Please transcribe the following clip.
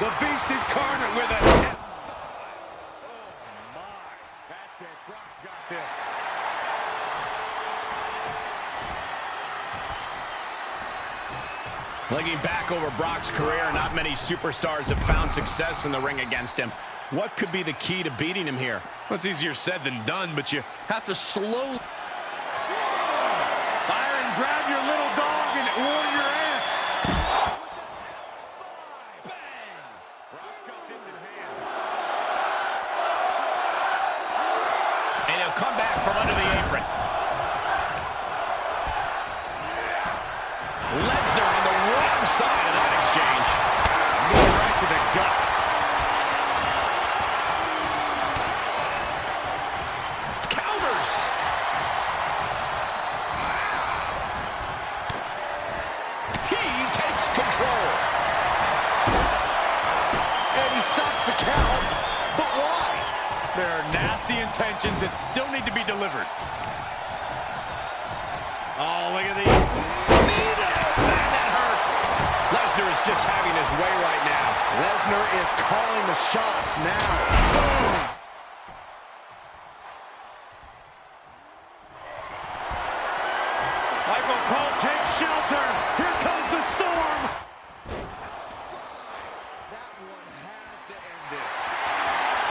The beast incarnate with a... Oh, my. That's it. Brock's got this. Looking back over Brock's career, not many superstars have found success in the ring against him. What could be the key to beating him here? Well, it's easier said than done, but you have to slow... Byron, grab your little dog And he'll come back from under the apron. There are nasty intentions that still need to be delivered. Oh, look at the... Man, that hurts. Lesnar is just having his way right now. Lesnar is calling the shots now. Michael Cole takes shelter. Here